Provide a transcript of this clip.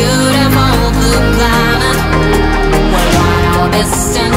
beautiful blue planet We're on our distance.